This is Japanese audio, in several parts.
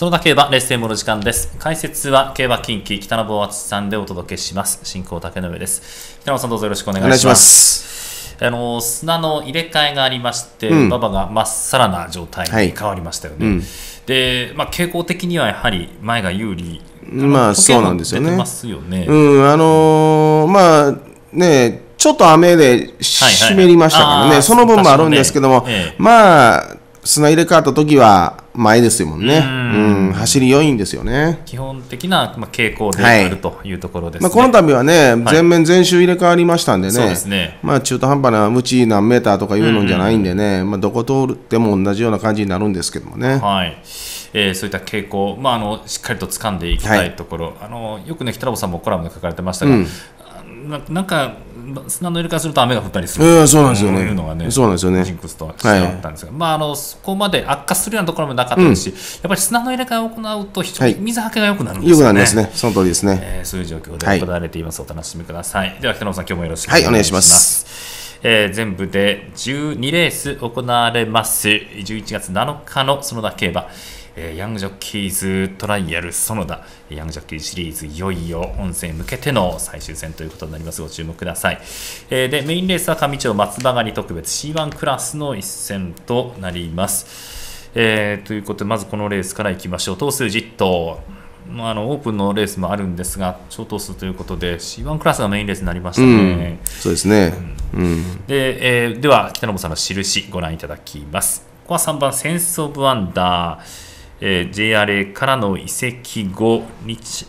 その他競馬レーステーマの時間です。解説は競馬近畿北野坊敦さんでお届けします。進行竹上です。北野さんどうぞよろしくお願いします。あの砂の入れ替えがありまして、うん馬場がまっさらな状態に変わりましたよね。うんで、まあ、傾向的にはやはり前が有利、まあそうなんですよねますよね。うん、あのーまあね、ちょっと雨で湿りましたからね、あーその分もあるんですけども、ねええまあ、砂入れ替わった時は前ですもんね、うん。うん、走り良いんですよね。基本的なまあ傾向であるというところですね。まあ、この度はね、全面全周入れ替わりましたんでね、そうですね。まあ、中途半端な無知何メーターとかいうのじゃないんでね、まあ、どこ通っても同じような感じになるんですけどもね。はい。えーそういった傾向、まあ、あのしっかりと掴んでいきたいところ、あのよくね、北野さんもコラムで書かれてましたが、うん。ななんか砂の入れ替えすると雨が降ったりする、ええそうなんですよね。いうのがね、そうなんですよね。ジンクスとしてあったんですが、まあ、あのそこまで悪化するようなところもなかったですし、やっぱり砂の入れ替えを行うと、非常に水はけが良くなるんですよよね。くなりますね、その通りですね。えーそういう状況ではい。行われています、お楽しみください。では、北野さん、今日もよろしくはいお願いします。えー全部で12レース行われます。11月7日の園田競馬。えーヤングジョッキーズトライアル園田。ヤングジョッキーズシリーズいよいよ本戦へ向けての最終戦ということになります。ご注目ください、えーでメインレースは上町松葉ガニ特別。C1 クラスの一戦となります、えーということでまずこのレースからいきましょう。頭数10頭まあ、あのオープンのレースもあるんですが超頭数ということで C1 クラスがメインレースになりましたうね、ん、そうですね。うん、でえーでは北野さんの印ご覧いただきます。ここは3番センス・オブ・ワンダー、えー JRA からの移籍後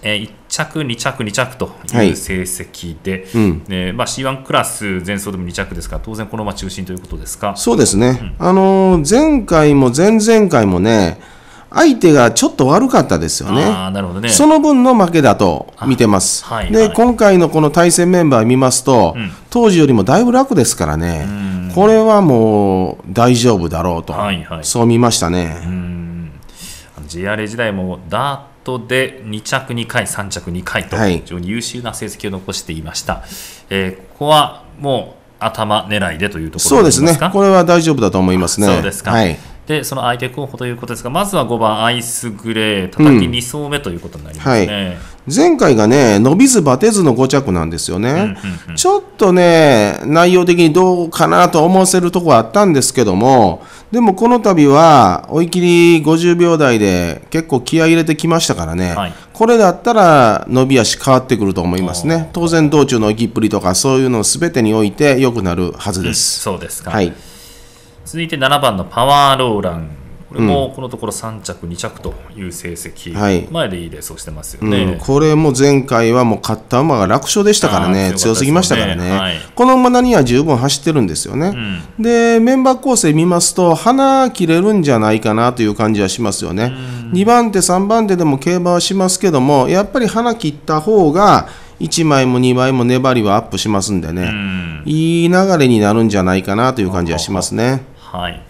えー1着2着2着とはい。いう成績で、うん。えーまあ、C1 クラス前走でも2着ですか。ら当然この馬中心ということですか？そうですね、あのー前回も前々回もね、相手がちょっと悪かったですよね。ああなるほどね。その分の負けだと見てます。あはいで、はい。今回のこの対戦メンバー見ますと、ん。当時よりもだいぶ楽ですからね、これはもう大丈夫だろうと、はいはい。そう見ましたね。うん JRA 時代もダートで2着2回、3着2回とはい非常に優秀な成績を残していました。えーここはもう頭狙いでというところそうですねこれは大丈夫だと思いますね。そうですか、はい、でその相手候補ということですが、まずは5番、アイスグレー、叩き2走目ということになりますね。前回がね、伸びずバテずの5着なんですよね。ちょっとね、内容的にどうかなと思わせるところはあったんですけども、でもこの度は、追い切り50秒台で結構気合い入れてきましたからね、はいこれだったら伸び足変わってくると思いますね。当然道中の行きっぷりとかそういうのすべてにおいて良くなるはずです。そうですか、はい。続いて7番のパワーローラン。これもこのところ3着、2着という成績、はい。前でいいレースをしてますようん。ね。これも前回はもう勝った馬が楽勝でしたからね、強すよね。強すぎましたからね、はい。この馬なりには十分走ってるんですよね。うん。でメンバー構成見ますと、花切れるんじゃないかなという感じはしますよね。2番手、3番手でも競馬はしますけども、やっぱり花切った方が、1枚も2枚も粘りはアップしますんでね、うん。いい流れになるんじゃないかなという感じはしますね。はい、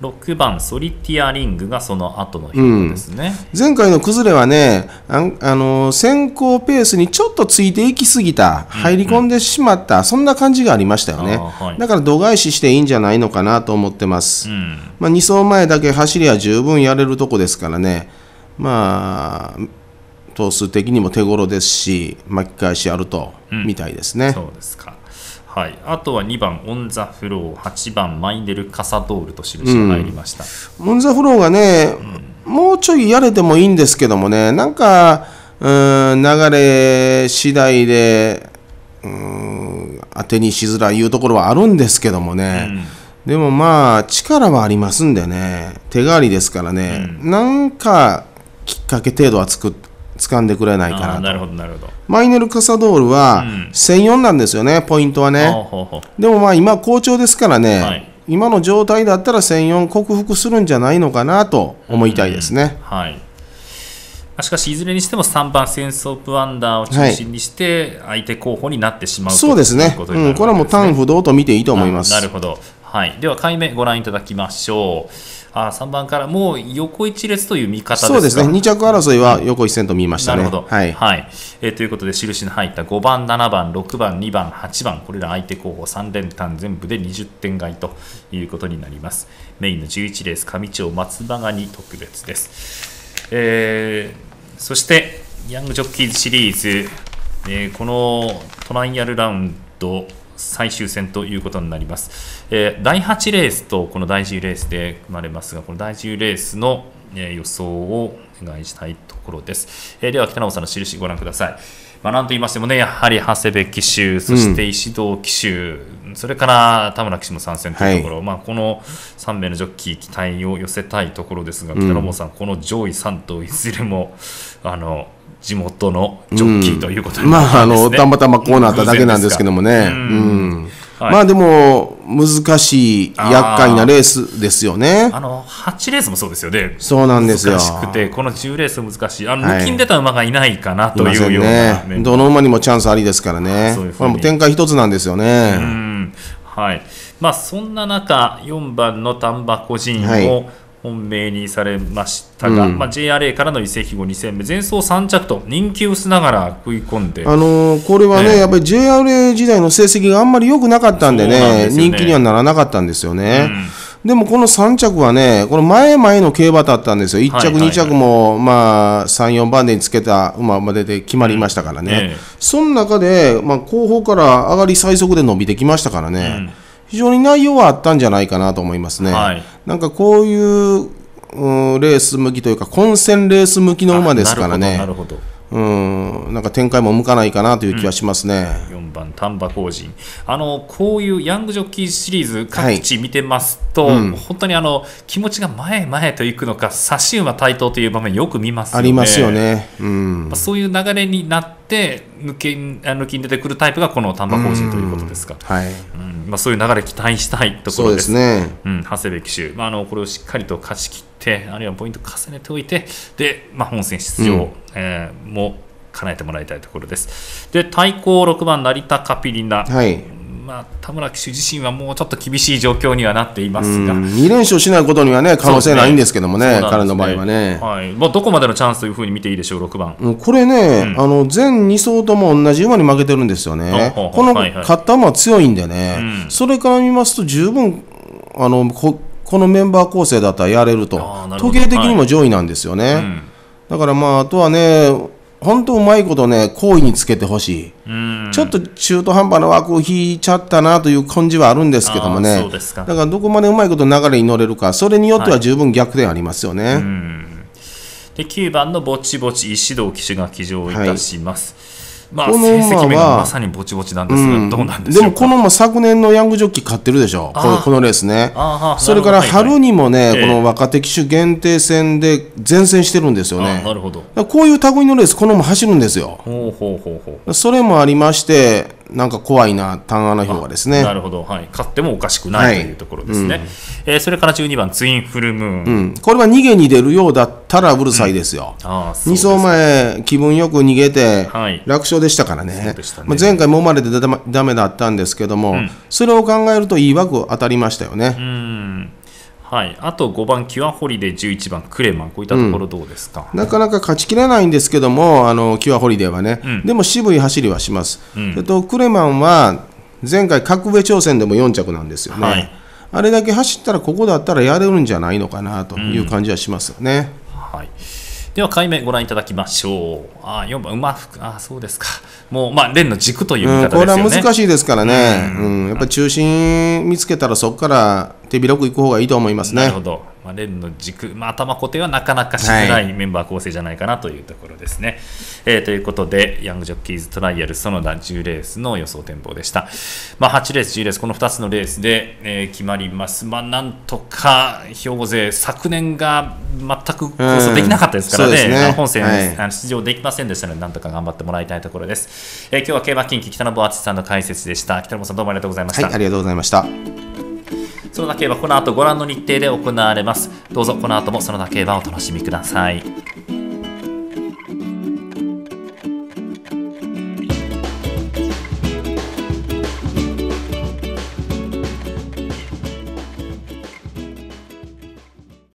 6番ソリティアリングがその後のヒットですね。前回の崩れはね、あんあの先行ペースにちょっとついていきすぎた、入り込んでしまった、そんな感じがありましたよね。はいだから度外視していいんじゃないのかなと思ってます。うんまあ、2走前だけ走りは十分やれるとこですからね、まあ、頭数的にも手頃ですし、巻き返しあると、みたいですね。そうですか。はい、あとは2番オン・ザ・フロー、8番マイネル・カサドールと印が入りました。モンザフローがね、もうちょいやれてもいいんですけどもね、なんか、うーん流れ次第で、うーん当てにしづらいいうところはあるんですけどもね、でもまあ、力はありますんでね、手代わりですからね、なんかきっかけ程度はつく掴んでくれないかなと。なるほど、なるほど。マイネル・カサドールはうん1004なんですよね、ポイントはあね。でもまあ今、好調ですからね、はい今の状態だったら1004克服するんじゃないのかなと思いたいですね。はい。まあしかし、いずれにしても3番センス・オブ・ワンダーを中心にして、相手候補になってしまうそうですねという、ことになうん、るこれはもう単不動と見ていいと思います。あなるほど。はい。では、回目ご覧いただきましょう。あ3番からもう横一列という見方ですかそうですね、2着争いは横一線と見ましたね。なるほど。はい、えーということで、印の入った5番、7番、6番、2番、8番、これら相手候補3連単全部で20点買いということになります。メインの11レース、上町松葉ガニ特別です。えーそしてヤングジョッキーズシリーズ、えーこのトライアルラウンド最終戦ということになります、えー第8レースとこの第10レースで組まれますがこの第10レースの、えー予想をお願いしたいところです、えーでは北野さんの印ご覧ください。まあ、なんと言いましてもね、やはり長谷部騎手、そして石堂騎手、それから田村騎手も参戦というところ、まあ、この3名のジョッキー、期待を寄せたいところですが、北野坊さん、この上位3頭いずれもあの地元のジョッキーということになまあ、あの、たまたまこうなっただけなんですけどもね。うん。はいまあでも、難しい、厄介なレースですよね。あの8レースもそうですよね。そうなんですよ難しくて、この10レース難しい。あのはい抜きん出た馬がいないかなというようなね面。どの馬にもチャンスありですからね。これも展開一つなんですよね。うんはいまあ、そんな中、4番の丹波個人はいを本命にされましたが、うん。まあ、JRA からの移籍後2戦目、前走3着と人気薄ながら食い込んで、あのーこれはね、ええ。やっぱり JRA 時代の成績があんまり良くなかったんでね、ね。人気にはならなかったんですよね。うん。でもこの3着はね、この前々の競馬だったんですよ、1着、はいはいはい。2着も、まあ、3、4番手につけた馬までで決まりましたからね、ええ。その中で、まあ、後方から上がり最速で伸びてきましたからね、非常に内容はあったんじゃないかなと思いますね。はいなんかこういう、うんレース向きというか、混戦レース向きの馬ですからねうん、なんか展開も向かないかなという気はしますね。4番、丹波工人あのこういうヤングジョッキーシリーズはい各地見てますと、うん本当にあの気持ちが前へ前へと行くのか差し馬対等という場面よく見ますよね。ありますよね。うんまあ、そういう流れになって抜け抜きに出てくるタイプがこの丹波工人ということですか、はい。うんまあ、そういう流れ期待したいとこそうでろですす。ね。うん、長谷部騎手、まあ、あのこれをしっかりと勝ち切って、あるいはポイント重ねておいて、でまあ、本戦出場、うんえーも叶えてもらいたいところです。で対抗6番、成田カピリナ、はい。まあ、田村騎手自身はもうちょっと厳しい状況にはなっていますが、2連勝しないことにはね、可能性ないんですけどもね、そうなんです彼の場合はね。はいまあ、どこまでのチャンスというふうに見ていいでしょう、6番。うんこれね、あの全2走とも同じ馬に負けてるんですよね。このはいはい勝った馬は強いんでね、うんそれから見ますと、十分あのこ、このメンバー構成だったらやれるとる時計的にも上位なんですよね。うんだからまあ、あとはね、本当うまいことね、好意につけてほしい。うんちょっと中途半端な枠を引いちゃったなという感じはあるんですけどもね、そうですかだからどこまでうまいこと流れに乗れるか、それによっては十分逆転ありますよね。で9番のぼちぼち石堂騎手が騎乗いたします。まあ、この成馬は績面がまさにぼちぼちなんですが、どうなんでしょうか？でもこの馬昨年のヤングジョッキー勝ってるでしょ、このこのレースね。それから春にもね、ええこの若手騎手限定戦で前線してるんですよあね。なるほど。こういう類のレース、この馬走るんですよ。ほうほうほうほう。それもありまして、なんか怖いな、単穴表がですね。なるほど、はい、勝ってもおかしくない、はい。というところですね、えーそれから12番、ツインフルムーン、うん、これは逃げに出るようだったらうるさいですよ。う2です走前、気分よく逃げてはい。楽勝でしたからね、ね。まあ前回もまれてだめだったんですけども、それを考えるといい枠当たりましたよね。うんはい、あと5番、キュアホリデー、11番、クレマン、こういったところどうですか、なかなか勝ちきれないんですけども、あのキュアホリデーはね、でも渋い走りはします。ん。それとクレマンは前回、格上挑戦でも4着なんですよね。はい。あれだけ走ったら、ここだったらやれるんじゃないのかなという感じはしますよね。はい、では、回目ご覧いただきましょう。あ4番、馬服、あそうですか、もう、まあ、連の軸という見うん、方ですよね。これは難しいですからね、うんやっぱり中心見つけたら、そこから手広くいく方がいいと思いますねなるほ。ど、まあ、連の軸、まあ、頭固定はなかなかしづらいメンバー構成じゃないかなというところですね。えーということで、ヤングジョッキーズトライアル園田10レースの予想展望でした。まあ、8レース、10レース、この2つのレースで、えー決まります。まあ、なんとか兵庫勢、昨年が全く構想できなかったですからね、うんね本戦、はいあの出場できませんでしたので、なんとか頑張ってもらいたいところです。えー今日は競馬近畿北野坊敦さんの解説でした。北野坊さん、どうもありがとうございました。はい、ありがとうございました。そのだけはこの後ご覧の日程で行われます。どうぞこの後もそのだけはお楽しみください。